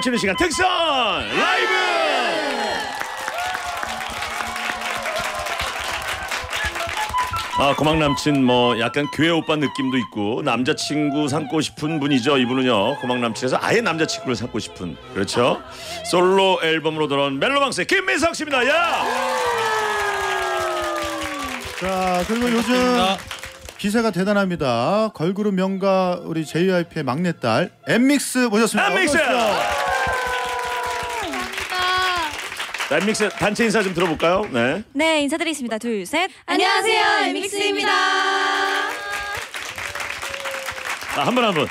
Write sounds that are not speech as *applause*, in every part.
결치는 시간. 특선! 라이브! 아 고막 남친 뭐 약간 교회 오빠 느낌도 있고 남자친구 삼고 싶은 분이죠 이분은요. 고막 남친에서 아예 남자친구를 삼고 싶은. 그렇죠? 솔로 앨범으로 돌아온 멜로망스의 김민석 씨입니다. 야! 자 그리고 요즘 기세가 대단합니다. 걸그룹 명가 우리 JYP의 막내딸 엠믹스 모셨습니다. 엠믹스! 어서 오십시오. 자, 믹스 단체 인사 좀 들어볼까요 네 네 인사드리겠습니다. 둘 셋. 안녕하세요, 엠믹스입니다. 아, 한 분 한 분.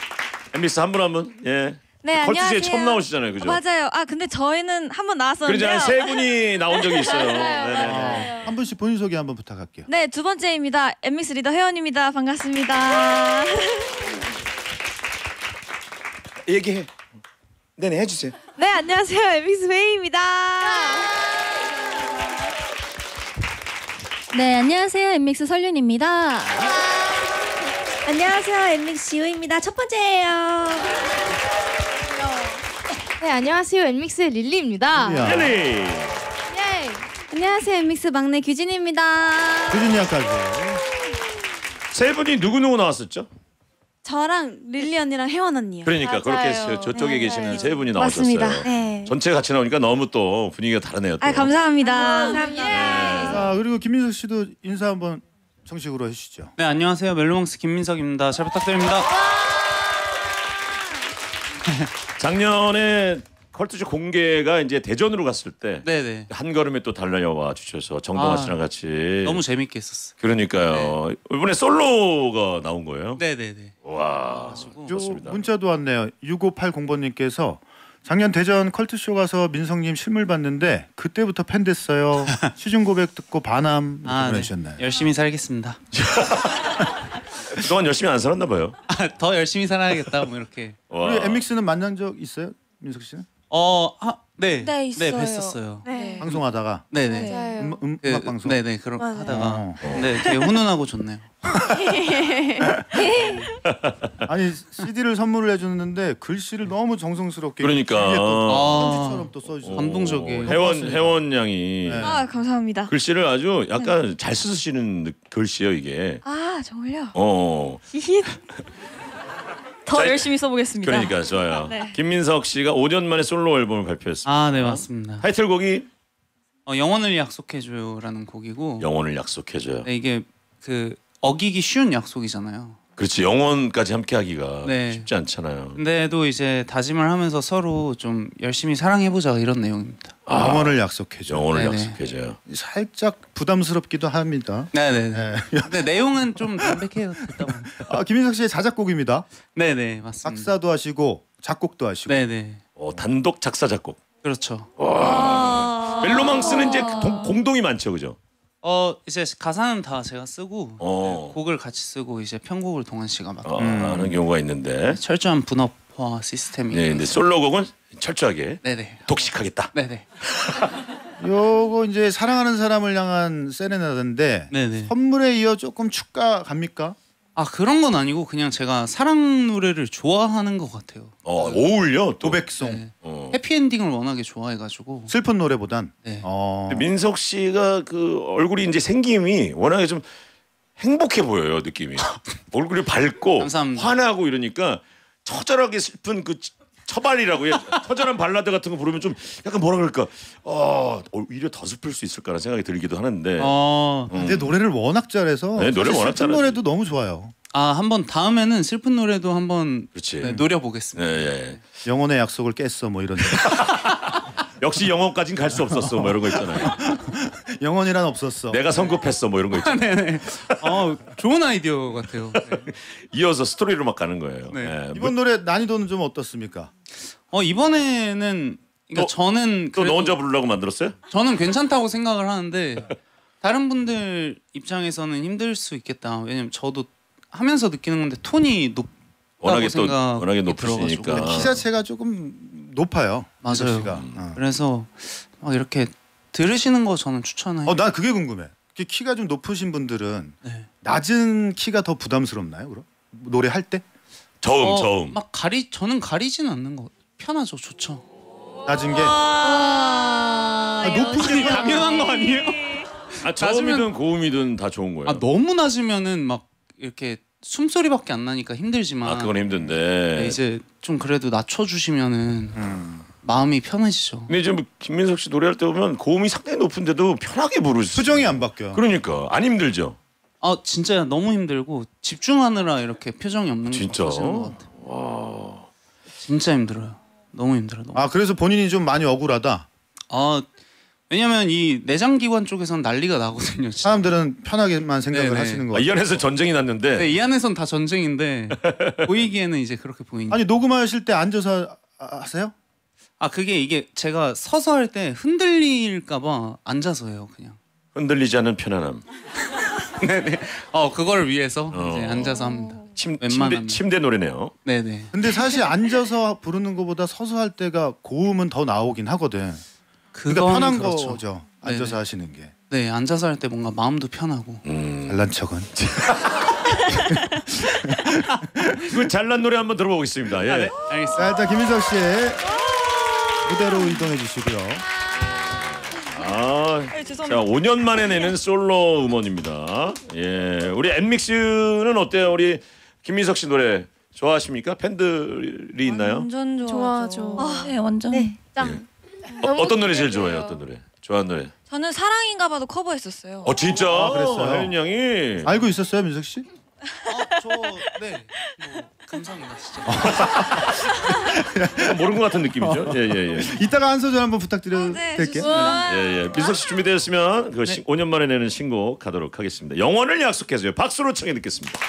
엠믹스 한 분 한 분. 예. 네 컬투즈에 안녕하세요. 처음 나오시잖아요, 그죠? 맞아요. 아 근데 저희는 한 번 나왔었는데요. 그러지 세 분이 나온 적이 있어요. *laughs* 네네네. 한 분씩 본인 소개 한번 부탁할게요. 네 두 번째입니다. 엠믹스 리더 혜원입니다. 반갑습니다. 얘기해. 네네 해주세요. 네 안녕하세요. 엔믹스 배이입니다. 네, 안녕하세요. 엔믹스 설윤입니다. 안녕하세요. 엔믹스 지우입니다. 첫 번째예요. 네, 안녕하세요. 엔믹스 릴리입니다. 야, 헬리. 예. 안녕하세요. 엔믹스 막내 규진입니다. 규진이야까지. 세 분이 누구 누구 나왔었죠? 저랑 릴리 언니랑 혜원 언니요. 그러니까 그렇게 맞아요. 저- 저쪽에 네, 계시는 네. 세 분이 나오셨어요. 맞습니다. 네. 전체 같이 나오니까 너무 또 분위기가 다르네요. 또. 아 감사합니다. 감사합니다. 자 그리고 김민석 씨도 인사 한번 정식으로 해주시죠. 네 안녕하세요 멜로망스 김민석입니다. 잘 부탁드립니다. 작년에 컬투즈 공개가 이제 대전으로 갔을 때. 네네 한 걸음에 또 달려와 주셔서 정동아 아, 씨랑 같이 너무 재밌게 했었어요. 그러니까요 이번에 솔로가 나온 거예요. 네네네. 와 가지고 요 좋습니다. 문자도 왔네요. 6580번님께서 작년 대전 컬트쇼 가서 민성님 실물 봤는데 그때부터 팬 됐어요. *laughs* 시즌 고백 듣고 반함 이렇게 아, 네. 보내주셨나요? 열심히 살겠습니다. *laughs* 그동안 열심히 안 살았나 봐요. 아, 더 열심히 살아야겠다 뭐 이렇게. 와. 우리 엠믹스는 만난 적 있어요? 민석 씨는 어, 아, 네. 네, 있어요. 뵀었어요. 네. 방송하다가 네 네. 맞아요. 음, 음, 그, 음악 방송. 네 네 그런 맞아요. 하다가 어. 네 되게 훈훈하고 좋네요. *laughs* 아니 CD를 선물을 해줬는데 글씨를 너무 정성스럽게 그러니까. 아. 편지처럼 또 써주셔. 감동적이에요. 회원 회원 양이 네. 아 감사합니다. 글씨를 아주 약간 잘 쓰시는 느- 글씨예요 이게. 아 정말요? 어. 더 자, 열심히 써보겠습니다. 그러니까 좋아요. *laughs* 네. 김민석 씨가 5년 만에 솔로 앨범을 발표했습니다. 아 네 맞습니다. 타이틀곡이 어, 영원을 약속해줘요라는 곡이고 영혼을 약속해줘요. 네, 이게 그 어기기 쉬운 약속이잖아요. 그렇지 영혼까지 함께하기가 네. 쉽지 않잖아요. 근데도 이제 다짐을 하면서 서로 좀 열심히 사랑해보자 이런 내용입니다. 영원을 약속해줘. 영혼을 네네. 약속해줘요. 살짝 부담스럽기도 합니다. 네네네. 네. 근데 내용은 좀 담백해요. 듣다. 아, 김민석 씨의 자작곡입니다. 네네 맞습니다. 작사도 하시고 작곡도 하시고. 네네 어, 단독 작사 작곡. 그렇죠. 아. 멜로망스는 이제 동- 공동이 많죠, 그죠? 어 이제 가사는 다 제가 쓰고 어. 곡을 같이 쓰고 이제 편곡을 동환 씨가 맡고 어, 하는 경우가 있는데. 철저한 분업 화 시스템이. 네, 근데 솔로곡은 철저하게 네네. 독식하겠다. 네네. *laughs* 요거 이제 사랑하는 사람을 향한 세레나데인데 네네. 선물에 이어 조금 축가 갑니까? 아 그런 건 아니고 그냥 제가 사랑 노래를 좋아하는 것 같아요. 어, 어울려 또. 고백송. 네. 어. 해피엔딩을 워낙에 좋아해가지고. 슬픈 노래보단. 네. 어. 민석 씨가 그 얼굴이 이제 생김이 워낙에 좀 행복해 보여요 느낌이 *laughs* 얼굴이 밝고 감사합니다. 환하고 이러니까 처절하게 슬픈 그 치- 처발이라고 해 *laughs* 처절한 발라드 같은 거 부르면 좀 약간 뭐라 그럴까 어 오히려 더 슬플 수 있을까라는 생각이 들기도 하는데 어. 근데 노래를 워낙 잘해서 네, 노래 워낙 슬픈 잘하지. 노래도 너무 좋아요. 아 한번 다음에는 슬픈 노래도 한번 그렇지 네, 노려보겠습니다. 예, 예. 영혼의 약속을 깼어 뭐 이런. *laughs* 역시 영어까진 갈 수 없었어 뭐 이런 거 있잖아요 영혼이란 없었어. 내가 성급했어 뭐 이런 거 있잖아요 네네. 어 좋은 아이디어 같아요. 네. 이어서 스토리로 막 가는 거예요 네. 예. 이번 노래 난이도는 좀 어떻습니까? 어 이번에는 그러니까 또- 저는 또 너 혼자 부르려고 만들었어요? 저는 괜찮다고 생각을 하는데 다른 분들 입장에서는 힘들 수 있겠다. 왜냐면 저도 하면서 느끼는 건데 톤이 높다고 워낙에 또 워낙에. 높으시니까 키 자체가 조금 높아요. 맞아요. 씨가. 어. 그래서 막 이렇게 들으시는 거 저는 추천해요. 어, 난 그게 궁금해. 그 키가 좀 높으신 분들은 네. 낮은 키가 더 부담스럽나요? 그럼 노래 할 때? 저음 어, 저음 막 가리 저는 가리진 않는 것. 편하죠. 좋죠. 낮은 게 아, 아, 높은 게 당연한 거 아니에요? 아, 저음이든 고음이든 다 좋은 거예요. 아 너무 낮으면은 막 이렇게 숨소리밖에 안 나니까 힘들지만 아, 그건 힘든데. 네, 이제 좀 그래도 낮춰 주시면은 음. 마음이 편해지죠. 근데 지금 김민석 씨 노래할 때 보면 고음이 상당히 높은데도 편하게 부르시. 표정이 안 바뀌어. 그러니까 안 힘들죠. 아 진짜 너무 힘들고 집중하느라 이렇게 표정이 없는 진짜. 같아요. 것 같아요. 진짜 힘들어요. 너무 힘들어. 너무. 아 그래서 본인이 좀 많이 억울하다. 아 왜냐면 이 내장 기관 쪽에선 난리가 나거든요. 진짜. 사람들은 편하게만 생각을 네네. 하시는 거 아. 이 안에서 전쟁이 났는데 네, 이 안에선 다 전쟁인데 보이기에는 이제 그렇게 보이니. 아니 녹음하실 때 앉아서 아- 하세요? 아 그게 이게 제가 서서 할 때 흔들릴까봐 앉아서 해요 그냥. 흔들리지 않는 편안함. 네네. *laughs* 어 그걸 위해서 어. 이제 앉아서 합니다. 침, 침대, 웬만하면. 침대 노래네요. 네네. 근데 사실 앉아서 부르는 것보다 서서 할 때가 고음은 더 나오긴 하거든. 그러니까 편한 그렇죠. 거죠. 앉아서 네네. 하시는 게. 네 앉아서 할 때 뭔가 마음도 편하고. 음. 잘난 척은. *laughs* 그 잘난 노래 한번 들어보겠습니다. 예. 알겠습니다. 자 일단 김민석 씨의 무대로 이동해 주시고요. 아, 네, 자 죄송합니다. 5년 만에 내는 솔로 음원입니다. 예, 우리 엠믹스는 어때요? 우리 김민석 씨 노래 좋아하십니까? 팬들이 있나요? 완전 좋아하죠. 좋아하죠. 아, 네, 완전. 네, 짱. 어, 어떤 노래 제일 좋아해요? 어떤 노래? 좋아하는 노래? 저는 사랑인가 봐도 커버했었어요. 어 진짜? 아, 그랬어요? 혜윤 양이 알고 있었어요, 민석 씨? 아 저 네 뭐, 감사합니다 진짜. 모르는 것 같은 느낌이죠? 예, 예, 예. 이따가 한 소절 한번 부탁드려도 네, 될게요. 좋습니다. 예, 예. 민석 씨 준비되었으면 그 시- 5년 만에 내는 신곡 가도록 하겠습니다. 영원을 약속해서요. 박수로 청해 듣겠습니다.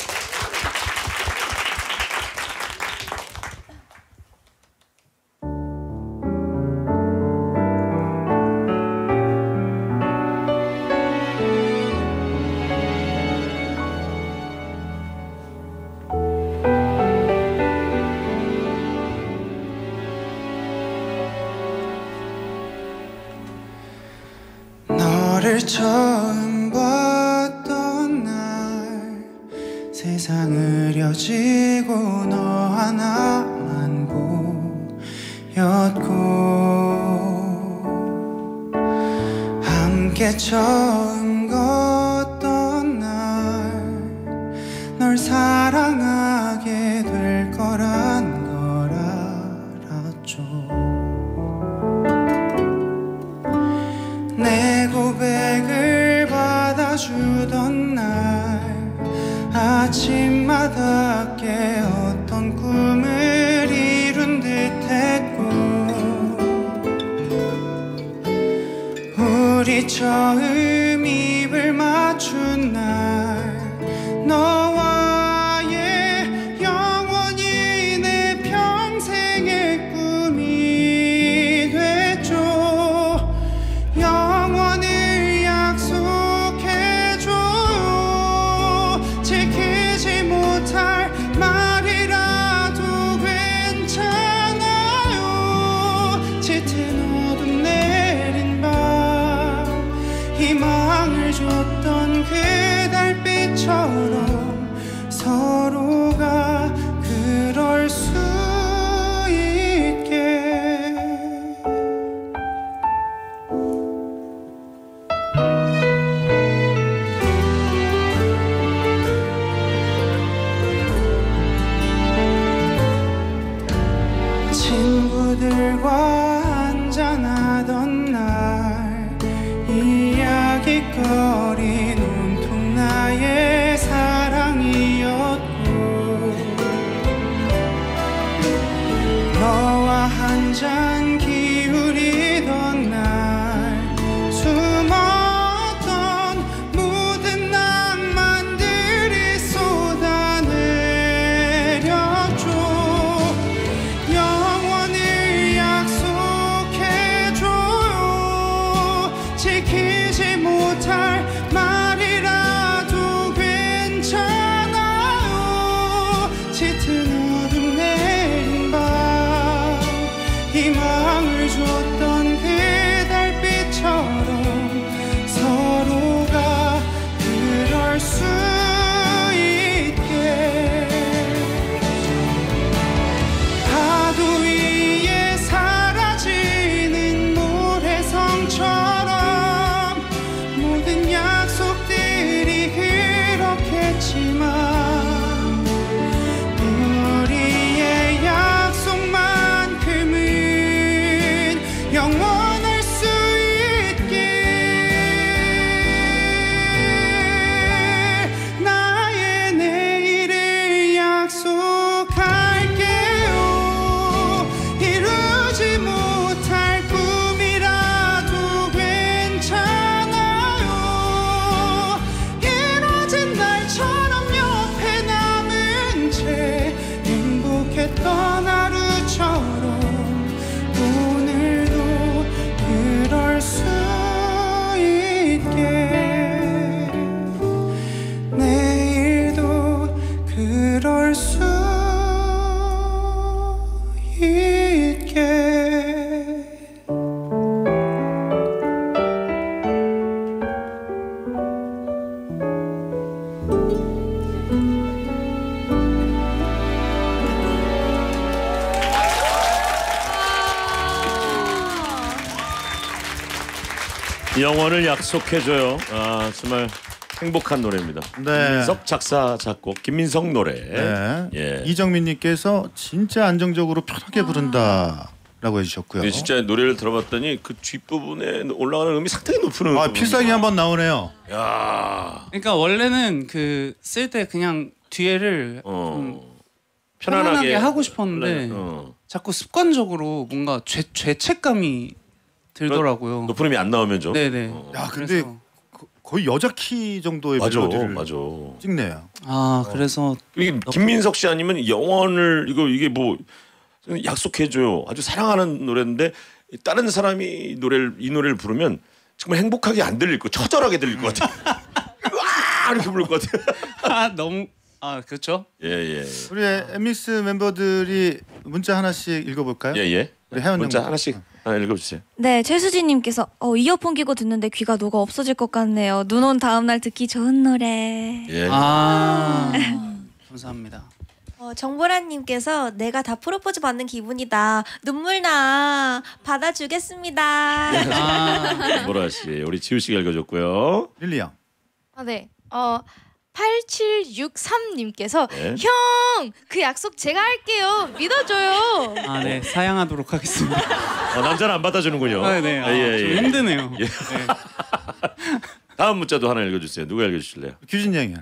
처음 입을 맞춘 날 약속해줘요. 아 정말 행복한 노래입니다. 네. 김민석 작사 작곡 김민석 노래. 네. 예. 이정민님께서 진짜 안정적으로 편하게 부른다 라고 해주셨고요. 네, 진짜 노래를 들어봤더니 그 뒷부분에 올라가는 음이 상당히 높은 음. 아 필살기 한번 나오네요. 야. 그러니까 원래는 그 쓸 때 그냥 뒤에를 좀 어. 편안하게, 편안하게 하고 싶었는데 어. 자꾸 습관적으로 뭔가 죄 죄책감이 들더라고요. 높은 음이 안 나오면 좀. 네네. 어. 야 근데 그래서- 거- 거의 여자 키 정도의 맞아, 멜로디를 맞아. 찍네요. 아 그래서 이게 김민석 씨 아니면 영원을 이거 이게 뭐 약속해줘요. 아주 사랑하는 노래인데 다른 사람이 노래를 이 노래를 부르면 정말 행복하게 안 들릴 거, 처절하게 들릴 것 같아. 와 *laughs* 이렇게 부를 것 같아. *laughs* 아 너무 아 그렇죠. 예 예. 우리 엠믹스 멤버들이 문자 하나씩 읽어볼까요? 예 예. 우리 혜원 문자 형. 하나씩 하나 읽어주세요. 네, 최수진님께서 어, 이어폰 끼고 듣는데 귀가 녹아 없어질 것 같네요. 눈 온 다음 날 듣기 좋은 노래. 예. 아 *laughs* 감사합니다. 어, 정보라님께서 내가 다 프로포즈 받는 기분이다. 눈물 나. 받아주겠습니다. 아 *laughs* 보라 씨, 우리 지우 씨가 읽어줬고요. 릴리 형. 아, 네. 어 8763님께서 네. 형, 그 약속 제가 할게요. 믿어줘요. 아, 네 사양하도록 하겠습니다. 어, 남자는 안 받아주는군요. 아, 네. 아, 예, 좀 예. 힘드네요. 예. 네. *laughs* 다음 문자도 하나 읽어주세요. 누가 읽어주실래요? 규진 형이.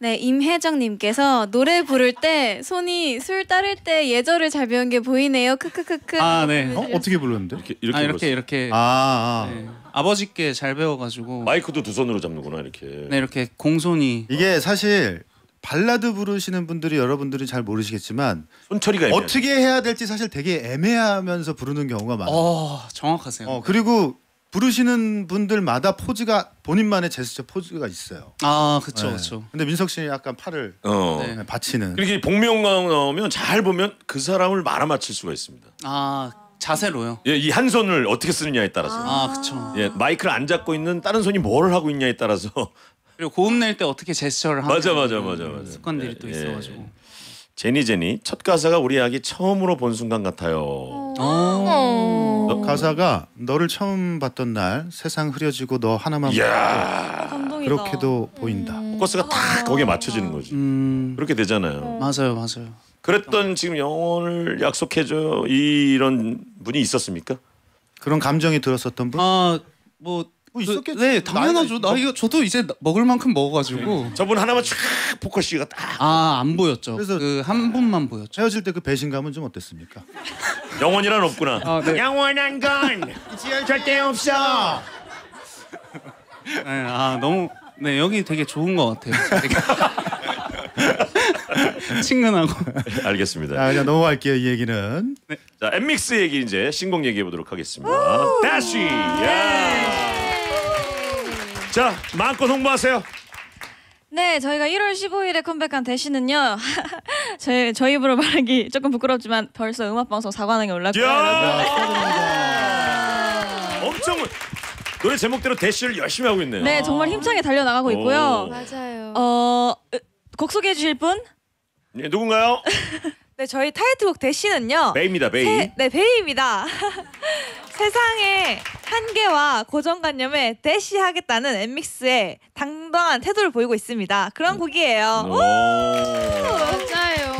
네, 임혜정님께서 노래 부를 때 손이 술 따를 때 예절을 잘 배운 게 보이네요. 크크크크. 아, 네. 어 어떻게 불렀는데? 이렇게 이렇게, 아 이렇게. 이렇게 아, 아. 네. 아버지께 잘 배워가지고 마이크도 두 손으로 잡는구나 이렇게. 네 이렇게 공손히 이게 사실 발라드 부르시는 분들이 여러분들이 잘 모르시겠지만 손처리가 애매하죠. 어떻게 해야 될지 사실 되게 애매하면서 부르는 경우가 많아요. 어 정확하세요. 어, 그리고 부르시는 분들마다 포즈가 본인만의 제스처 포즈가 있어요. 아 그쵸 네. 그쵸. 근데 민석 씨는 약간 팔을 어. 네. 네, 받치는. 이렇게 복면가왕 나오면 잘 보면 그 사람을 말아맞힐 수가 있습니다. 아 자세로요. 예, 이 한 손을 어떻게 쓰느냐에 따라서. 아 그쵸. 예, 마이크를 안 잡고 있는 다른 손이 뭘 하고 있냐에 따라서. *laughs* 그리고 고음 낼 때 어떻게 제스처를 하는 맞아, 맞아, 맞아, 맞아. 습관들이 예, 또 예. 있어가지고. 제니 제니 첫 가사가 우리 아기 처음으로 본 순간 같아요. 어. 너- 가사가 너를 처음 봤던 날 세상 흐려지고 너 하나만 이야, 감동이다. 그렇게도 보인다. 포커스가 딱 거기에 맞춰지는 거지. 음 그렇게 되잖아요. 맞아요 맞아요. 그랬던 지금 영혼을 약속해줘 이런 분이 있었습니까? 그런 감정이 들었었던 분? 아뭐 뭐 있었겠지. 네 당연하죠. 나 이거 저도 이제 먹을 만큼 먹어가지고 저분 하나만 쫙 포커스가 딱 아안 보였죠. 그래서- 그 한 분만 보였죠. 헤어질 때 그 배신감은 좀 어땠습니까? *laughs* 영혼이란 없구나. 아, 네. 영원한 건 절대 없어. 네, 아 너무 네 여기 되게 좋은 것 같아요. *laughs* 친근하고. 알겠습니다. 자, 그냥 넘어갈게요. 이 얘기는. 자, 엠믹스 얘기 이제 신곡 얘기해 보도록 하겠습니다. 다시. 야. 자, 마음껏 홍보하세요. 네, 저희가 1월 15일에 컴백한 대시는요. *laughs* 저희 저희 입으로 말하기 조금 부끄럽지만 벌써 음악 방송 4관왕에 올랐고요. 야. 엄청 노래 제목대로 대시를 열심히 하고 있네요. 네, 정말 힘차게 달려나가고 있고요. 오. 맞아요. 어, 으, 곡 소개해 주실 분? 예, 누군가요? *laughs* 네, 저희 타이틀곡 대시는요. 배이입니다. 배이. 세, 네, 배이입니다. 세상의 한계와 고정관념에 대시하겠다는 엔믹스의 당당한 태도를 보이고 있습니다. 그런 곡이에요. 오. 맞아요.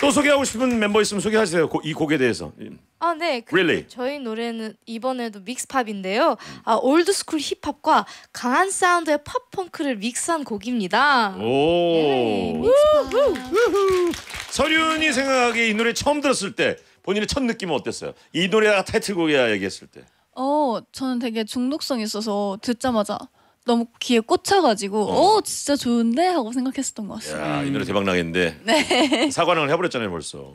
또 소개하고 싶은 멤버 있으면 소개하세요. 고- 이 곡에 대해서. 아, 네. 그 릴리? 저희 노래는 이번에도 믹스팝인데요. 아, old school 힙합과 강한 사운드의 팝펑크를 믹스한 곡입니다. 네, 오. 믹스팝. 서륜이 생각하기에 이 노래 처음 들었을 때 본인의 첫 느낌은 어땠어요? 이 노래가 타이틀곡이야 얘기했을 때. 어, 저는 되게 중독성 있어서 듣자마자 너무 귀에 꽂혀가지고 어. 어, 진짜 좋은데 하고 생각했었던 것 같습니다. 야, 이 노래 대박 나겠는데. 네. *laughs* 사관왕을 해버렸잖아요 벌써.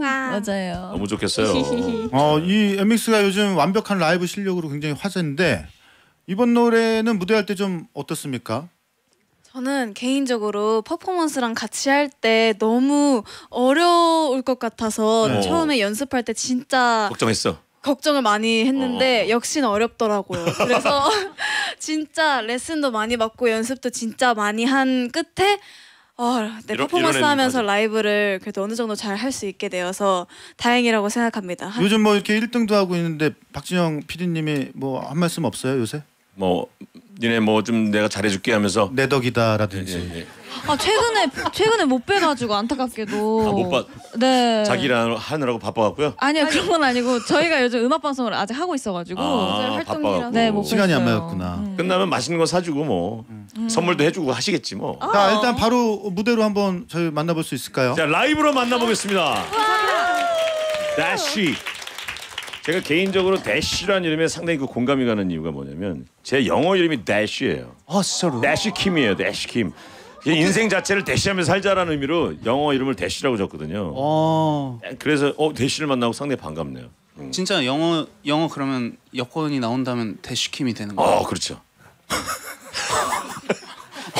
맞아요. 너무 좋겠어요. *laughs* 어, 이 엠믹스가 요즘 완벽한 라이브 실력으로 굉장히 화제인데 이번 노래는 무대할 때 좀 어떻습니까? 저는 개인적으로 퍼포먼스랑 같이 할 때 너무 어려울 것 같아서 네. 처음에 연습할 때 진짜 걱정했어. 걱정을 많이 했는데 어. 역시나 어렵더라고요. *laughs* 그래서 *laughs* 진짜 레슨도 많이 받고 연습도 진짜 많이 한 끝에 어, 네, 이런- 퍼포먼스 이런 하면서 애는 라이브를 그래도 어느 정도 잘 할 수 있게 되어서 다행이라고 생각합니다. 요즘 뭐 이렇게 1등도 하고 있는데 박진영 PD님이 뭐 한 말씀 없어요 요새? 뭐 니네 뭐 좀 내가 잘해줄게 하면서 내 덕이다라든지. 예, 예. 아 최근에 최근에 못 빼가지고 안타깝게도. 아, 못 봤- 네. 자기 일 하느라고 바빠갖고요. 아니요 그런 건 아니고 저희가 요즘 음악 방송을 아직 하고 있어가지고. 아, 활동이라서. 바빠갖고. 네, 못 시간이 안. 맞았구나. 음. 끝나면 맛있는 거 사주고 뭐 선물도 해주고 하시겠지 뭐. 자 일단 바로 무대로 한번 저희 만나볼 수 있을까요? 자 라이브로 만나보겠습니다. 다시. 제가 개인적으로 대쉬라는 이름에 상당히 그 공감이 가는 이유가 뭐냐면 제 영어 이름이 대쉬예요. 아 진짜로? 대쉬 킴이에요. 대쉬 킴. 인생 자체를 대쉬하면서 살자라는 의미로 영어 이름을 대쉬라고 적거든요. 어 그래서 어 대쉬를 만나고 상당히 반갑네요. 진짜 영어 영어 그러면 여권이 나온다면 대쉬킴이 되는 거예요. 어 그렇죠. *laughs*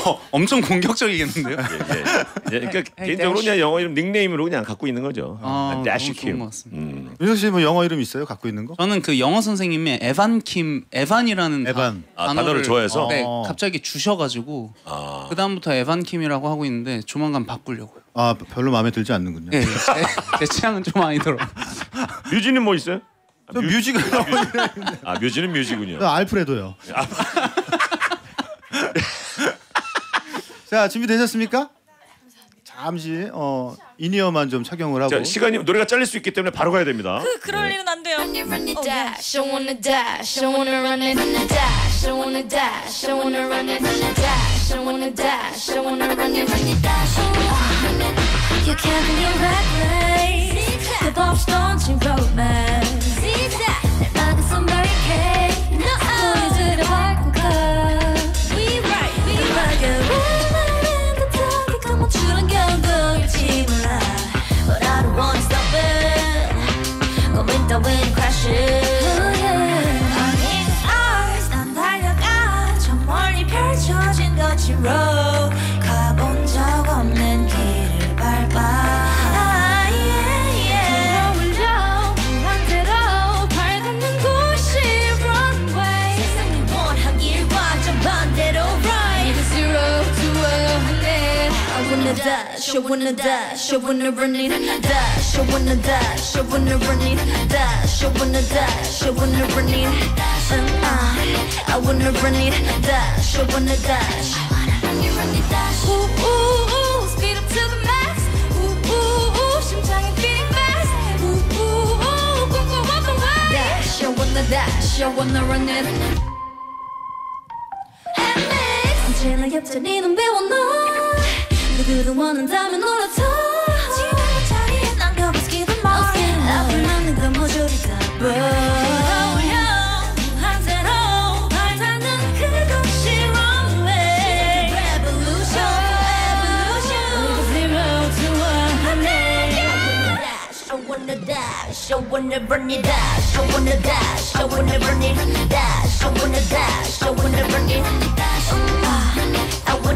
어, 엄청 공격적이겠는데요? 예, 예. 예, 그러니까 *laughs* Hey, 개인적으로 Dash. 그냥 영어 이름 닉네임으로 그냥 갖고 있는 거죠. 아, 너무 좋은 킴. 것 같습니다. 음. 민석 씨뭐 영어 이름 있어요? 갖고 있는 거? 저는 그 영어 선생님의 에반 킴 에반이라는 에반. 아, 단어를 좋아해서? 네 어. 갑자기 주셔가지고 아. 그 다음부터 에반 킴이라고 하고 있는데 조만간 바꾸려고요. 아 별로 마음에 들지 않는군요. 네, 제, 제 *laughs* 취향은 좀 아니더라고. 요 뮤지는 뭐 있어요? 아, 저 뮤- 뮤직을 아 뮤지는 뮤지군요. 저 알프레도요. *laughs* 자 준비되셨습니까? 잠시 어 인이어만 좀 착용을 하고 자 시간이 노래가 잘릴 수 있기 때문에 바로 가야 됩니다. 그럴 일은 안 돼요. Run it, run it, dash. I wanna dash. I wanna run it, dash. I wanna dash. I wanna run it, dash. I wanna dash. I wanna run it, run it, dash. You can't be reckless 끝없이 던 wanna dash, I wanna run it Dash, I wanna dash, I wanna run it Dash, I wanna dash, I wanna run it um, uh, I wanna run it Dash, I wanna dash Ooh, ooh, ooh, speed up to the max Ooh, ooh, ooh, 심장이 beating fast Ooh, ooh, ooh, 쿵쿵 쿵쿵 Dash, I wanna dash, I wanna run it 언제나 엽전히 넌 배워놔 누구도 원한다면 놀아줘 지금 자리에 난 가보스키든 말 앞을 막는 건 모조리 다 보여 한대로 발닿는 그곳이 runway revolution revolution zero to a hundred I wanna dash, I wanna run it dash, I wanna dash, I wanna run it dash, I wanna dash, I wanna run it dash, I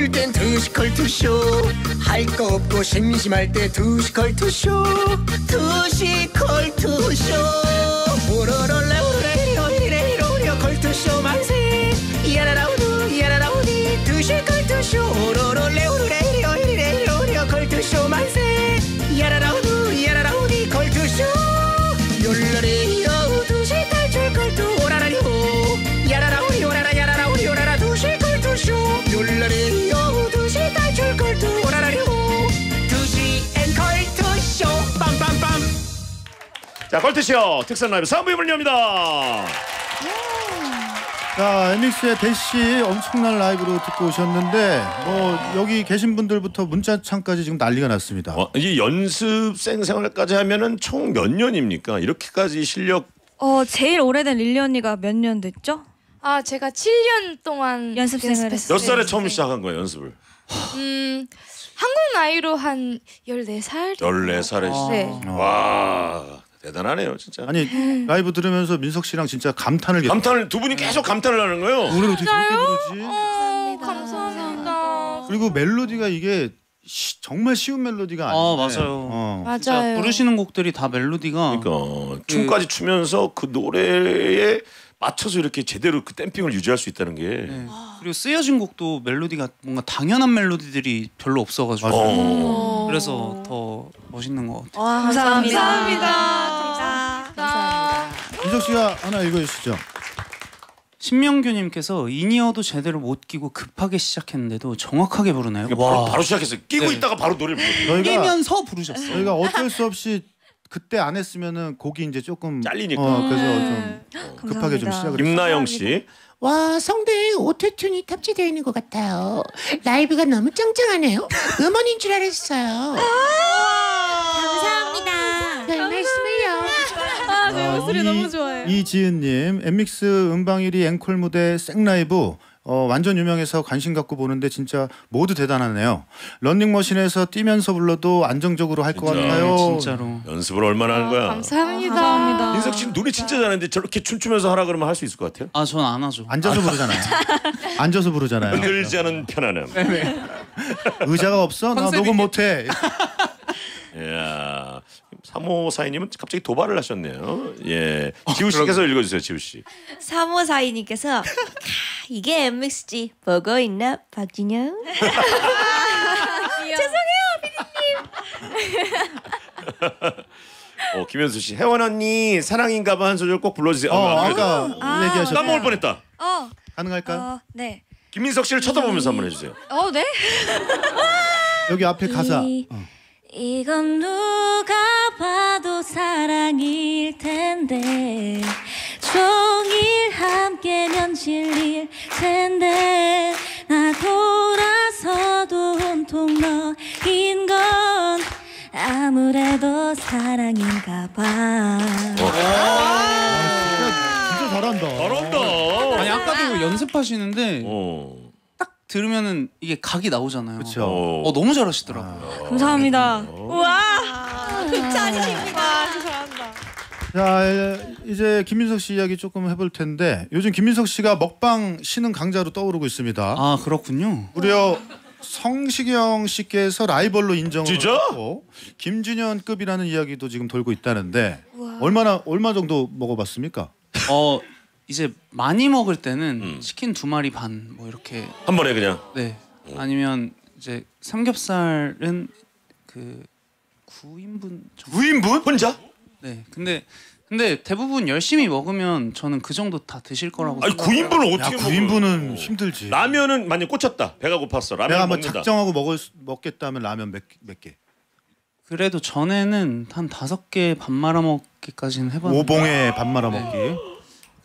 고플 땐 두시 컬투쇼. 할 거 없고 심심할 때 두시 컬투쇼. 두시 컬투쇼. 오로롤레 오레리오 이레리로 오리오 컬투쇼. 만세 자, 컬투쇼 특선 라이브 3부의 문을 엽니다. 자, 엔믹스의 대시 엄청난 라이브로 듣고 오셨는데 뭐 여기 계신 분들부터 문자창까지 지금 난리가 났습니다. 어, 이 연습생 생활까지 하면은 총 몇 년입니까? 이렇게까지 실력 어 제일 오래된 릴리 언니가 몇 년 됐죠? 아 제가 7년 동안 연습 생활을 연습했어요. 몇 살에 처음 네. 시작한 거예요, 연습을? 음 한국 나이로 한 14살? 14살에 아. 네. 와, 대단하네요, 진짜. 아니 라이브 들으면서 민석 씨랑 진짜 감탄을 계속 감탄을 두 분이 계속 감탄을 하는 거예요. 노래를 어떻게 저렇게 부르지? 어, 감사합니다. 그리고 멜로디가 이게 시- 정말 쉬운 멜로디가 아니에요. 아 맞아요. 어. 맞아요. 부르시는 곡들이 다 멜로디가 그러니까 춤까지 추면서 그 노래에 맞춰서 이렇게 제대로 그 댐핑을 유지할 수 있다는 게 네. 그리고 쓰여진 곡도 멜로디가 뭔가 당연한 멜로디들이 별로 없어가지고 어. 그래서 더 멋있는 것 같아요. 와, 감사합니다. 감사합니다. 민석 씨가 하나 읽어주시죠. 신명규님께서 인이어도 제대로 못 끼고 급하게 시작했는데도 정확하게 부르네요. 그러니까 바로, 바로 시작했어요. 끼고 네. 있다가 바로 노래를 저희가 끼면서 부르셨어요. 저희가 어쩔 수 없이 그때 안 했으면은 곡이 이제 조금 잘리니까. 어, 그래서 좀 어, 급하게 좀. 시작을 임나영 씨. 와 성대에 오토튠이 탑재되어 있는 것 같아요. 라이브가 너무 짱짱하네요. 음원인 줄 알았어요. 아, 제 아, 목소리 이- 너무 좋아요. 이지은님 엠믹스 음방일이 앵콜 무대 생라이브 어, 완전 유명해서 관심 갖고 보는데 진짜 모두 대단하네요. 런닝머신에서 뛰면서 불러도 안정적으로 할 것 진짜, 같아요. 진짜로. 연습을 얼마나 하는 거야? 감사합니다. 감사합니다. 민석 씨 노래 진짜 잘하는데 저렇게 춤추면서 하라 그러면 할 수 있을 것 같아요? 아 전 안 하죠. 앉아서 부르잖아요. *laughs* 앉아서 부르잖아요. 않은 편안함. 의자가 없어? 나 녹음 못해. *laughs* 이야. 3호 사인님은 갑자기 도발을 하셨네요. 예. 지우 씨께서 읽어 주세요, 지우 씨. 3호사이님께서 이게 엠믹스지 보고 있나 박진영? *laughs* 어, 김현수 씨. 혜원 언니 사랑인가봐 한 소절 꼭 불러주세요. 어, 아, 그래도 아까 아, 얘기하셨. 까먹을 뻔했다. 어, 가능할까요? 어, 네. 김민석 씨를 쳐다보면서 한번 해주세요. 어, 네. 여기 앞에 가사. 이- 어. 이건 누가 봐도 사랑일 텐데 종일 함께면 질릴 텐데 나 돌아서도 온통 너인 건 아무래도 사랑인가 봐 진짜 잘한다. 잘한다. 아니 아까도 연습하시는데 어. 들으면은 이게 각이 나오잖아요. 그쵸. 어. 어 너무 잘하시더라고요. 감사합니다. 우와. 극찬이십니다. 잘한다. 자 에, 이제 김민석 씨 이야기 조금 해볼 텐데 요즘 김민석 씨가 먹방 신흥 강자로 떠오르고 있습니다. 아 그렇군요. 무려 성시경 씨께서 라이벌로 인정을 진짜? 받고 김준현급이라는 이야기도 지금 돌고 있다는데 얼마나 얼마 정도 먹어봤습니까? 어 이제 많이 먹을 때는 음. 치킨 두 마리 반 뭐 이렇게 한 번에 그냥. 네 아니면 이제 삼겹살은 그 9인분 정도 9인분? 혼자? 네 근데 근데 대부분 열심히 먹으면 저는 그 정도 다 드실 거라고 아니 생각해요. 9인분을 야 어떻게 먹어? 9인분은 힘들지. 라면은 만약 꽂혔다. 배가 고팠어. 라면 내가 한번 먹는다. 작정하고 먹을 수- 먹겠다면 라면 몇, 몇 개? 그래도 전에는 한 다섯 개 반 말아 먹기까지는 해봤는데 오봉에 밥 말아 먹기.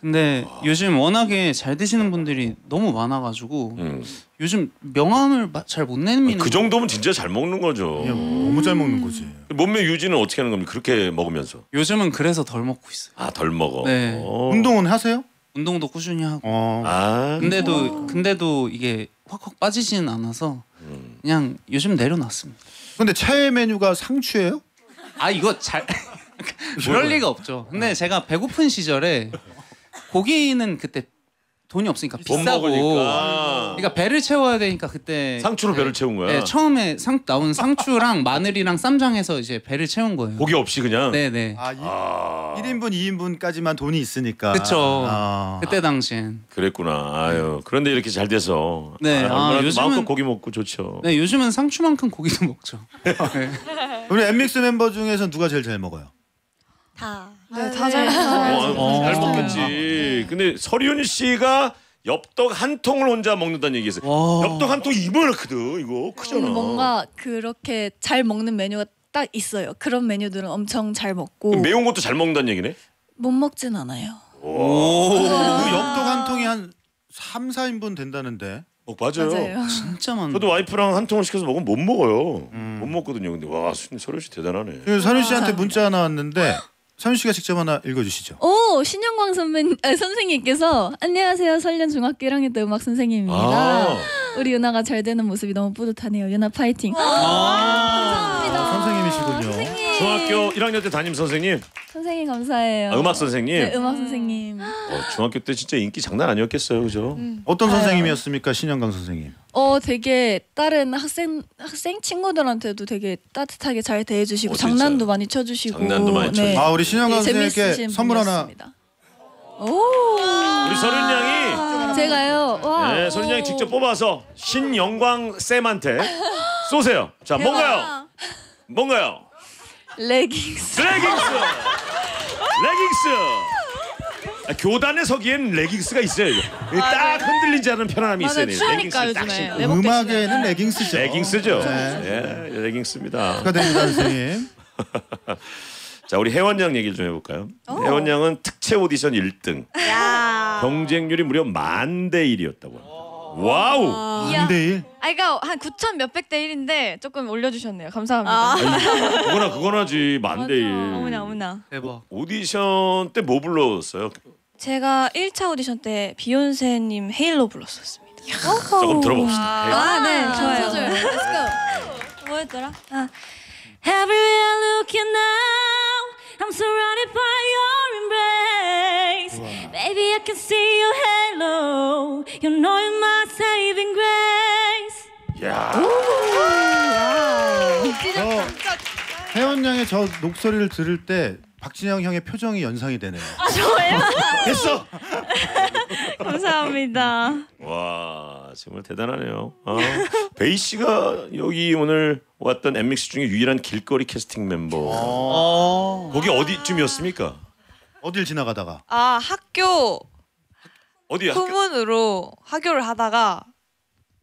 근데 요즘 워낙에 잘 드시는 분들이 너무 많아가지고 음. 요즘 명함을 잘 못 내미는 그 정도면 진짜 잘 먹는 거죠. 그냥 너무 잘 먹는 거지. 몸매 유지는 어떻게 하는 겁니까? 그렇게 먹으면서. 요즘은 그래서 덜 먹고 있어요. 아, 덜 먹어. 네. 어. 운동은 하세요? 운동도 꾸준히 하고. 어. 아. 근데도 근데도 이게 확확 빠지지는 않아서 음. 그냥 요즘 내려놨습니다. 근데 최애 메뉴가 상추예요? 아 이거 잘 *laughs* 그럴 리가 없죠. 근데 제가 배고픈 시절에 고기는 그때 돈이 없으니까 돈 비싸고 먹으니까. 그러니까 배를 채워야 되니까 그때 상추로 네, 배를 채운 거야. 네, 처음에 상 나온 상추랑 *laughs* 마늘이랑 쌈장해서 이제 배를 채운 거예요. 고기 없이 그냥. 네네. 아, 이, 아. 1인분, 2인분까지만 돈이 있으니까. 그쵸. 아. 그때 당시엔. 그랬구나. 아유. 그런데 이렇게 잘 돼서. 네. 아, 아, 얼마나 요즘은- 마음껏 고기 먹고 좋죠. 네 요즘은 상추만큼 고기도 먹죠. *laughs* 네. 우리 엠믹스 멤버 중에서 누가 제일 잘 먹어요? 다 네, 다잘 어, 먹어요. 어. 잘 먹겠지. 근데 서리훈 씨가 엽떡 한 통을 혼자 먹는다는 얘기했어요. 와. 엽떡 한 통 이만하거든. 이거 크잖아. 뭔가 그렇게 잘 먹는 메뉴가 딱 있어요. 그런 메뉴들은 엄청 잘 먹고 매운 것도 잘 먹는다는 얘기네. 못 먹진 않아요. 오. 그 엽떡 한 통이 한 3, 4인분 된다는데. 어, 맞아요. 맞아요. 진짜 많. 저도 와이프랑 한 통을 시켜서 먹으면 못 먹어요. 음. 못 먹거든요. 근데 와 서류 씨 대단하네. 그 선우 씨한테 문자 하나 왔는데 선우 씨가 직접 하나 읽어주시죠. 오 신영광 선배 아, 선생님께서 안녕하세요 설련 중학교 1학년 때 음악 선생님입니다. 아. 우리 유나가 잘 되는 모습이 너무 뿌듯하네요. 유나 파이팅. 아, 선생님이시군요. 중학교 1학년 때 담임 선생님, 선생님 감사해요. 아, 음악 선생님. 네, 음악 선생님. 어, 중학교 때 진짜 인기 장난 아니었겠어요, 그죠? 어떤 선생님이었습니까, 신영강 선생님? 어 되게 다른 학생 학생 친구들한테도 되게 따뜻하게 잘 대해주시고 어. 장난도 많이 쳐주시고. 장난도 많이 쳐주시고. 아 우리 신영강 네, 선생님께 선물 하나. 오. 우리 서른 양이 제가요. 와. 네, 서른 양이 직접 뽑아서 신영광 쌤한테 쏘세요. 자, 뭔가요? 뭔가요? 레깅스. 레깅스. *laughs* 레깅스. 아, 교단에 서기엔 레깅스가 있어요. 이거. 이게 딱 흔들리지 않은 편안함이 있어요. 맞아요. 추우니까 레깅스를 딱 요즘에. 신고. 음악에는 레깅스죠. 레깅스죠. 네. 예, 레깅스입니다. 축하드립니다, 선생님. *laughs* 자, 우리 해원 양 얘기를 좀 해볼까요? 해원 양은 특채 오디션 1등. 야. 경쟁률이 무려 만 대 1이었다고. 와우. 이야. 2대1. 아 이거 한 9천 몇백 대 1인데 조금 올려주셨네요. 감사합니다. 아. 그거나 그거나지 만대 1. 어머나 어머나. 대박. 오디션 때 뭐 불렀어요? 제가 1차 오디션 때 비욘세님 헤일로 불렀었습니다. 조금 들어봅시다. 아, 네, 좋아요. 소절. Let's go. 뭐였더라? 아, Everywhere I look at now, I'm surrounded by your embrace. Baby, I can see your halo. You know you're my saving grace. 야. 저 혜원 양의 저 목소리를 들을 때 박진영 형의 표정이 연상이 되네요. 됐어. *laughs* 감사합니다. 와 정말 대단하네요. 아, 베이 씨가 여기 오늘 왔던 엠믹스 중에 유일한 길거리 캐스팅 멤버. 어. 거기 어디쯤이었습니까? 어딜 지나가다가 아 학교 어디 학교? 후문으로 학교를 하다가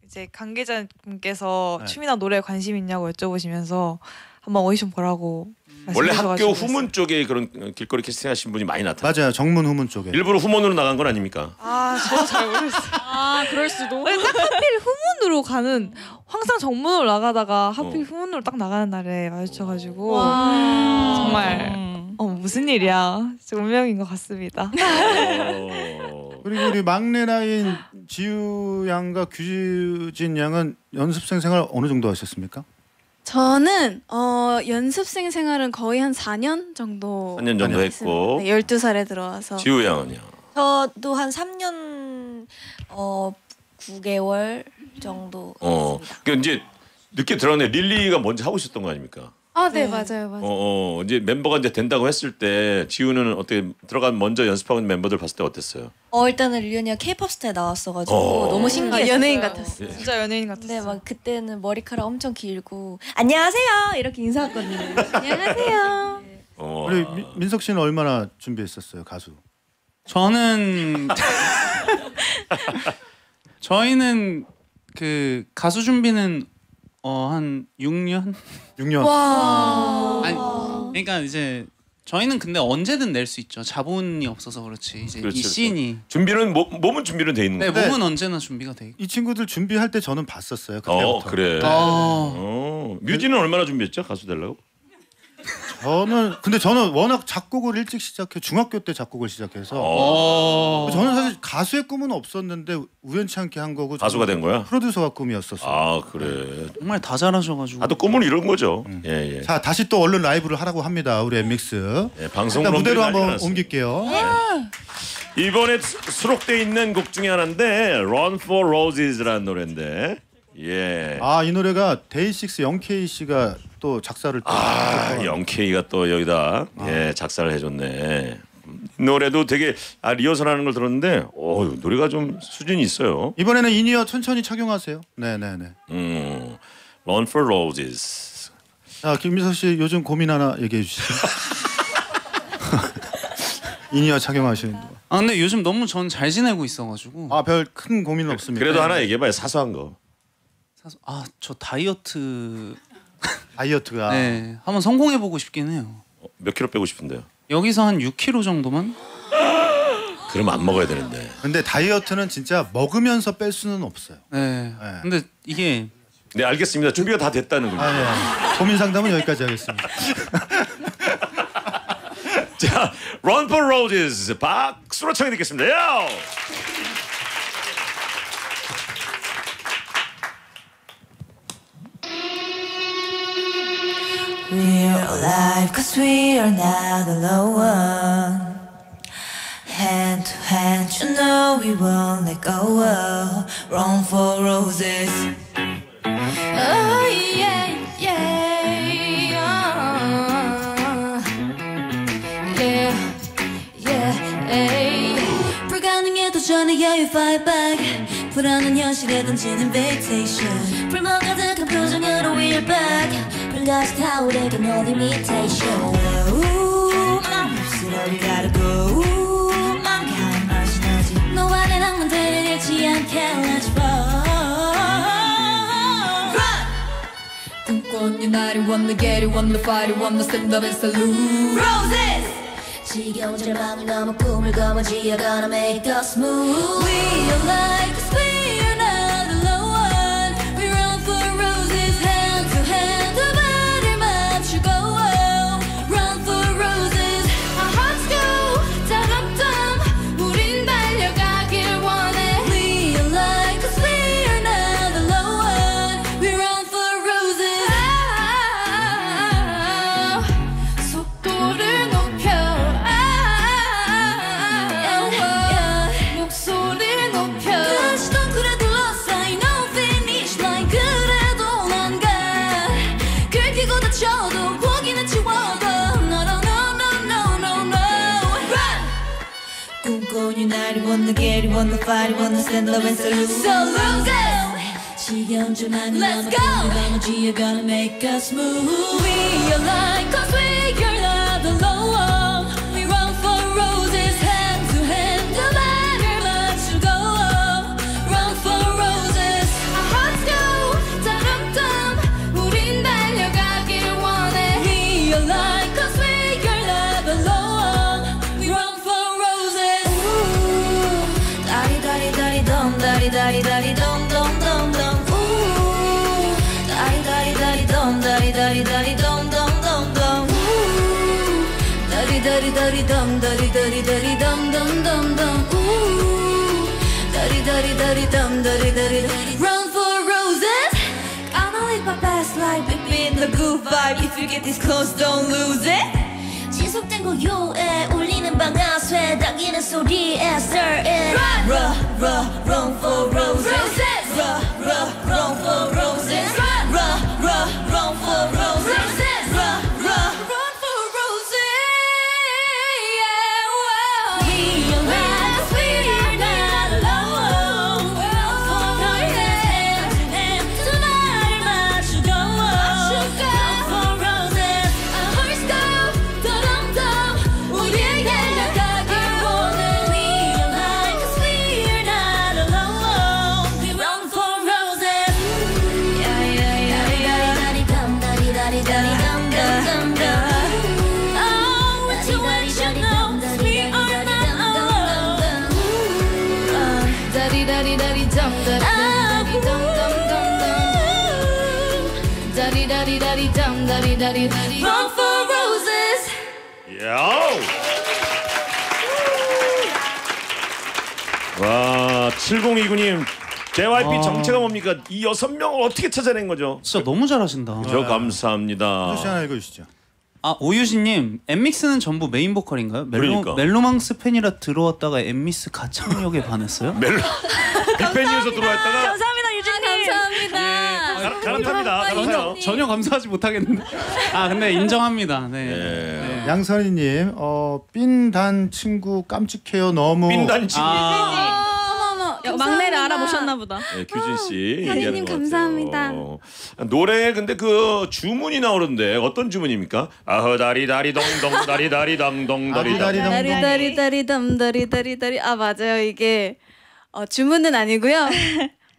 이제 관계자분께서 네. 춤이나 노래에 관심 있냐고 여쭤보시면서 한번 오디션 보라고 원래 학교 후문 쪽에 그런 길거리 캐스팅 하신 분이 많이 나타나. 맞아요 정문 후문 쪽에 일부러 후문으로 나간 건 아닙니까? 아 저도 잘 모르겠어요. *laughs* 아 그럴 수도. 딱 하필 후문으로 가는 항상 정문으로 나가다가 하필 어. 후문으로 딱 나가는 날에 마주쳐 가지고 와. 정말 음. 어 무슨 일이야 운명인 것 같습니다. 어, 그리고 우리 막내 라인 지우 양과 규진 양은 연습생 생활 어느 정도 하셨습니까? 저는 어 연습생 생활은 거의 한 4년 정도 3년 정도 했고 네, 12살에 들어와서 지우 양은요. 저도 한 3년 어 9개월 정도 어, 했습니다. 그 이제 늦게 들어갔네. 릴리가 먼저 하고 있었던 거 아닙니까? 아, 네, 네. 맞아요. 맞아요. 어, 어, 이제 멤버가 이제 된다고 했을 때 지우는 어떻게 들어간 먼저 연습하고 있는 멤버들 봤을 때 어땠어요? 어 일단은 류현이가 K-pop 스타에 나왔어가지고 어. 너무 아, 신기했어요. 연예인 같았어요. 예. 진짜 연예인 같았어. 근데 막 그때는 머리카락 엄청 길고 안녕하세요 이렇게 인사했거든요. *laughs* 안녕하세요. 어, 우리 미- 민석 씨는 얼마나 준비했었어요 가수? 저는 *laughs* 저희는 그 가수 준비는 어한 6년 6년. *laughs* 와. 아니 그러니까 이제 저희는 근데 언제든 낼 수 있죠. 자본이 없어서 그렇지. 이제 그렇지, 이 씬이 준비는 몸, 몸은 준비는 돼 있는 네, 거야. 몸은 언제나 준비가 돼. 있고. 이 친구들 준비할 때 저는 봤었어요. 그때부터. 어, 그래. 어. 어, 뮤지는 얼마나 준비했죠? 가수 되려고? 저는 근데 저는 워낙 작곡을 일찍 시작해 중학교 때 작곡을 시작해서 어, 어. 저는 사실 가수의 꿈은 없었는데 우연치 않게 한 거고 가수가 된 거야? 프로듀서가 꿈이었었어요. 아, 그래. 정말 다 잘하셔가지고. 다또 꿈을 이룬 거죠. 음. 예, 예. 자 다시 또 얼른 라이브를 하라고 합니다. 우리 엠믹스. 예, 일단 방송으로 무대로 한번 옮길게요. 이번에 수- 수록돼 있는 곡 중에 하나인데 Run for Roses라는 노래인데 예. 아 이 노래가 데이식스 영케이 씨가 또 작사를 또 아, 영케이가 또 여기다 예, 작사를 해줬네. 이 노래도 되게 아, 리허설하는 걸 들었는데, 어 노래가 좀 수준이 있어요. 이번에는 in-ear 천천히 착용하세요. 네네네. 음, Run for Roses. 자 김민석 씨 요즘 고민 하나 얘기해 주시죠. *laughs* in-ear 착용하시는 거. 아 근데 요즘 너무 전 잘 지내고 있어가지고. 아 별 큰 고민은 없습니다. 그래도 하나 얘기해봐요. 사소한 거. 아 저 다이어트 다이어트가 네, 한번 성공해 보고 싶긴 해요. 몇 킬로 빼고 싶은데요? 여기서 한 6kg 정도만? 그럼 안 먹어야 되는데. 근데 다이어트는 진짜 먹으면서 뺄 수는 없어요. 네. 네. 근데 이게 네 알겠습니다. 준비가 다 됐다는 거죠. 아, 예. 고민 상담은 여기까지 하겠습니다. *laughs* 자, Run for Roses 박수로 청해 듣겠습니다. 요! We're alive cause we are not alone Hand to hand you know we won't let go of Run for roses Oh yeah yeah uh, Yeah yeah 불가능해도 전에 you fight back 불안한 현실에 던진 invitation 불만 가득한 표정으로 we're back 불같이 타오르게 Ooh, 맘 없으려 we gotta go 망가한 맛이 나지 너와 내 낭만들을 잃지 않게 let's roll Run! 꿈꿔온 united wanna get it wanna fight it wanna stand up and salute Roses! 지겨운 절망을 넘어 꿈을 거머쥐어 gonna make us move We are like cause we wanna stand up and salute So lose it 지겨운 줄만 Let's go 나머지에 gonna make us move We are like 다리 다리 다리 덤 다리 다리 다리 Run for roses I'ma live my best life It the good vibe If you get this close don't lose it 지속된 고요에 울리는 방아쇠 당기는 소리에 stir it Run, run, run, run for roses Run, run, run for roses Run, run, run, 와, 7029님. JYP 아. 정체가 뭡니까? 이 여섯 명을 어떻게 찾아낸 거죠? 진짜 너무 잘하신다. 저 감사합니다. 혹시 하나 읽어주시죠. 아 오유진님 엔믹스는 전부 메인 보컬인가요? 멜로 그러니까. 멜로망스 팬이라 들어왔다가 엔믹스 가창력에 반했어요? 멜로 *laughs* big fan이어서 들어왔다가. 감사합니다. 가- 갈아탑니다. 전혀. 전혀 감사하지 못하겠는데. 아 근데 인정합니다. 네. 예. 네. 양선희님, 어, 삔단 친구 깜찍해요 너무. 빈단 친구. 아 어머머 야, 막내를 알아보셨나 보다. 네, 규진 씨 아, 것 같아요. 감사합니다. 어. 노래 근데 그 주문이 나오는데 어떤 주문입니까? 아허 다리 다리 동동 다리 다리 당동 다리 다리 당. 다리 다리 다리 다리 덤 다리 다리 다리 아 맞아요 이게 어, 주문은 아니고요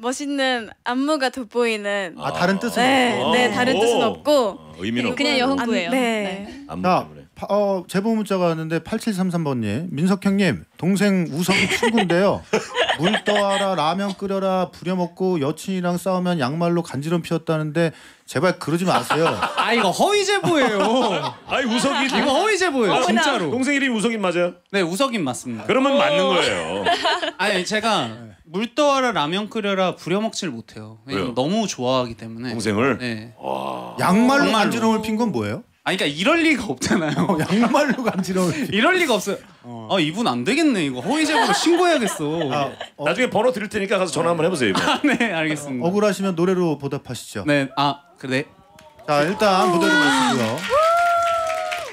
멋있는 안무가 돋보이는 아 다른 뜻은 네, 없고. 네 다른 뜻은 오. 없고 어, 의미는 없고. 그냥 여흥부예요. 안- 네. 안무 자, 때문에. 파- 어, 제보 문자가 왔는데 8733번님 민석 형님 동생 우석이 친구인데요 *laughs* 물 떠와라 라면 끓여라 부려먹고 여친이랑 싸우면 양말로 간지럼 피웠다는데 제발 그러지 마세요 아 이거 허위 제보예요. *laughs* 아이 우석이 이거 허위 제보예요. 진짜로. 동생 이름이 우석인 맞아요? 네 우석인 맞습니다. 그러면 맞는 거예요. *laughs* 아니 제가 물 떠와라 라면 끓여라 부려먹질 못해요. 왜냐면 왜요? 너무 좋아하기 때문에. 동생을 네. 양말로 정말로. 간지럼을 핀 건 뭐예요? 아니 그러니까 이럴 리가 없잖아요. 어, 양말로 간지럼을 핀 이럴 리가 없어요. 아 이분 안 되겠네. 이거 허위 제보로 신고해야겠어. 아, 어, 나중에 번호 드릴 테니까 가서 전화 한번 해보세요. 이번. 네 알겠습니다. 억울하시면 노래로 보답하시죠 네, 아 그래. 자 일단 무대로 모시고요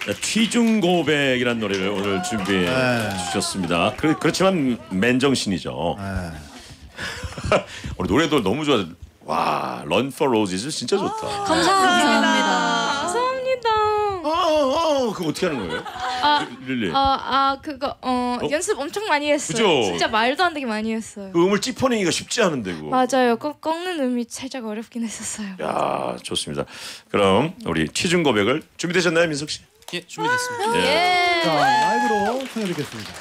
자, 취중 고백이라는 노래를 오늘 준비해 네. 주셨습니다. 그, 그렇지만 맨정신이죠. 네. *laughs* 우리 노래도 너무 좋아. 와, Run for Roses 진짜 좋다. 감사합니다. 감사합니다. 어, 어, 어, 그거 어떻게 하는 거예요? 아, 릴리. 어, 아 그거 어, 어? 연습 엄청 많이 했어요. 그죠? 진짜 말도 안 되게 많이 했어요. 그 음을 찝어내기가 쉽지 않은데 그거. 맞아요. 꺾, 꺾는 음이 살짝 어렵긴 했었어요. 야, 좋습니다. 그럼 우리 취중 고백을 준비되셨나요, 민석 씨? 예 준비됐습니다. 예. 자 라이브로 청해드리겠습니다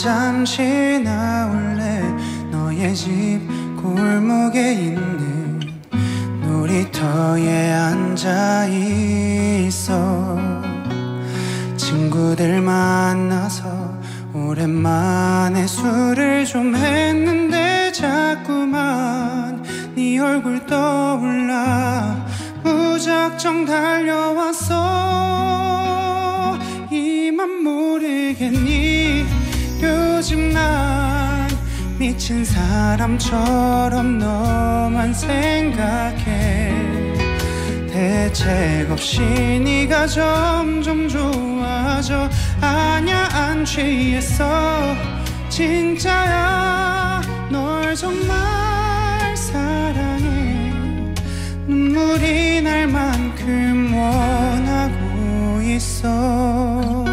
잠시 나올래? 너의 집 골목에 있는 놀이터에 앉아 있어. 친구들 만나서 오랜만에 술을 좀 했는데 자꾸만 네 얼굴 떠올라 무작정 달려왔어. 이만 모르겠니 요즘 난 미친 사람처럼 너만 생각해. 대책 없이 네가 점점 좋아져. 아냐 안 취했어. 진짜야 널 정말 사랑해. 눈물이 날 만큼 원하고 있어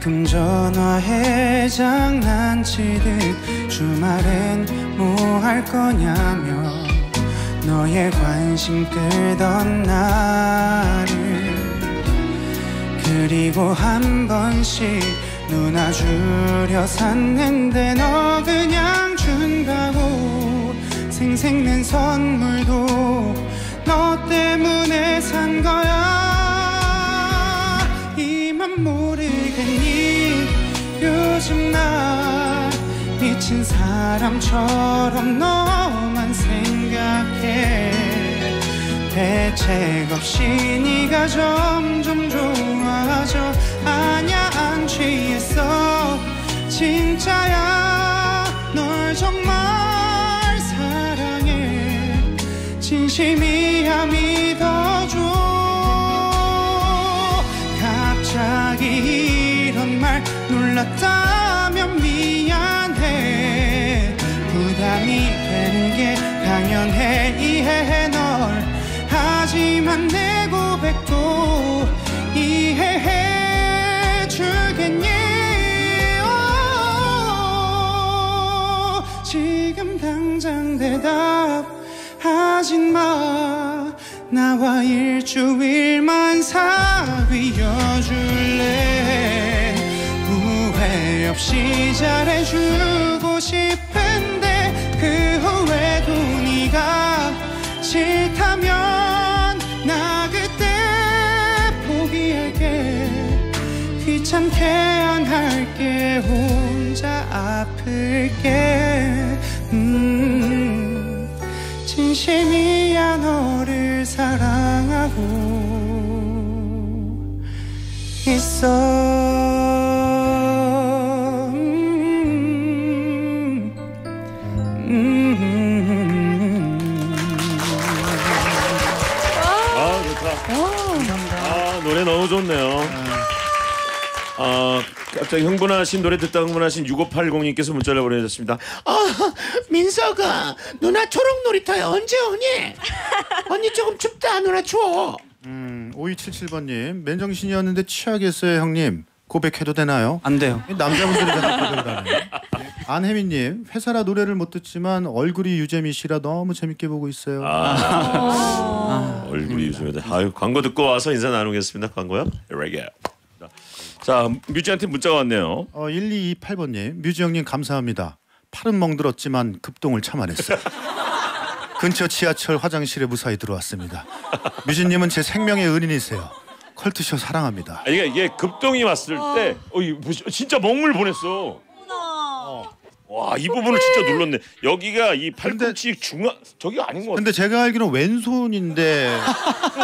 가끔 전화해 장난치듯 주말엔 뭐 할 거냐며 너의 관심 끌던 나를 그리고 한 번씩 눈 아주려 샀는데 너 그냥 준다고 생생낸 선물도 너 때문에 산 거야 이만 모르겠니 요즘 나 미친 사람처럼 너만 생각해. 대책 없이 네가 점점 좋아져. 아냐 안 취했어. 진짜야 널 정말 사랑해. 진심이야 믿 당장 대답하지 마. 나와 일주일만 사귀어줄래? 후회 없이 잘해주고 싶은데 그 후에도 네가 싫다면 나 그때 포기할게. 귀찮게 안 할게. 혼자 아플게 음, 진심이야 너를 사랑하고 있어. 음, 음, 아, 아, 노래 너무 좋네요. 아, 아 갑자기 흥분하신 노래 듣다 흥분하신 6580님께서 문자를 보내주셨습니다. 어, 민서가 누나 초록 놀이터에 언제 오니? *laughs* 언니 조금 춥다 누나 추워. 음, 5277번님 맨정신이었는데 취하겠어요 형님 고백해도 되나요? 안 돼요. 남자분들이 하네. 안혜민님 회사라 노래를 못 듣지만 얼굴이 유재미 씨라 너무 재밌게 보고 있어요. 아, 얼굴이 요즘에 아유 광고 듣고 와서 인사 나누겠습니다. 광고요? 레게. 자 뮤지한테 문자가 왔네요. 어, 1228번님 뮤지 형님 감사합니다. 팔은 멍들었지만 급동을 참아냈어요. *laughs* 근처 지하철 화장실에 무사히 들어왔습니다. 뮤지님은 제 생명의 은인이세요. 컬투쇼 사랑합니다. 아, 이게 이게 급동이 왔을 때 어, 이 보시- 진짜 먹물 보냈어. 와 이 부분을 진짜 눌렀네. 여기가 이 팔꿈치 중앙 저기가 아닌 것 같아. 근데 제가 알기로는 왼손인데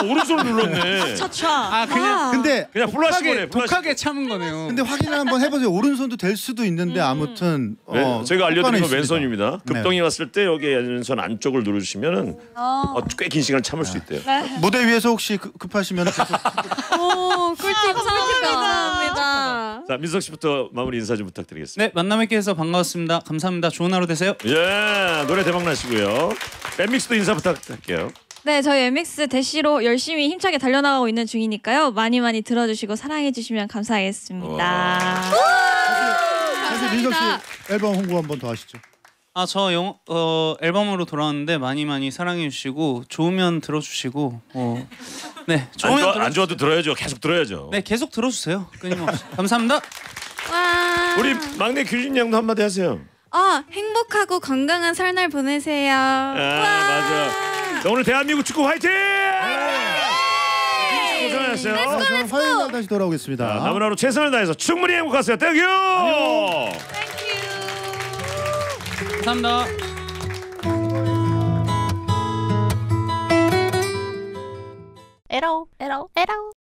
오른손 눌렀네. 차차. 아 그냥 근데 그냥 플라시 보내. 독하게. 독하게 참은 거네요. 근데 확인을 한번 해보세요. 오른손도 될 수도 있는데 아무튼 네, 어, 제가 알려드린 건. 왼손입니다. 급동이 네. 왔을 때 여기 왼손 안쪽을 누르시면은 어, 꽤 긴 시간 참을 수 있대요. 무대 위에서 혹시 급- 급하시면 계속 오 꿀팁 감사합니다. 자 민석 씨부터 마무리 인사 좀 부탁드리겠습니다. 네 만남뵙게 해서 반가웠습니다. 감사합니다. 좋은 하루 되세요. 예 노래 대박 나시고요. 밴믹스도 인사 부탁드릴게요. 네, 저희 MX 대시로 열심히 힘차게 달려나가고 있는 중이니까요. 많이 많이 들어주시고 사랑해주시면 감사하겠습니다. 사실 민석 씨 앨범 홍보 한번 더 하시죠. 아저영 어, 앨범으로 돌아왔는데 많이 많이 사랑해 주시고 좋으면 들어주시고 어, 네 안, 좋으면 좋아, 들어 안 좋아도 들어야죠. 계속 들어야죠. 네 계속 들어주세요 끊임없이 *laughs* 감사합니다. 와. 우리 막내 규진 양도 한마디 하세요. 어 행복하고 건강한 설날 보내세요. 아 맞아. 자, 오늘 대한민국 축구 화이팅! 고생하셨어요. 아, 저는 화요일 날 다시 돌아오겠습니다. 자, 남은 하루 최선을 다해서 충분히 행복하세요. Thank you! 감사합니다. 에러 에러 에러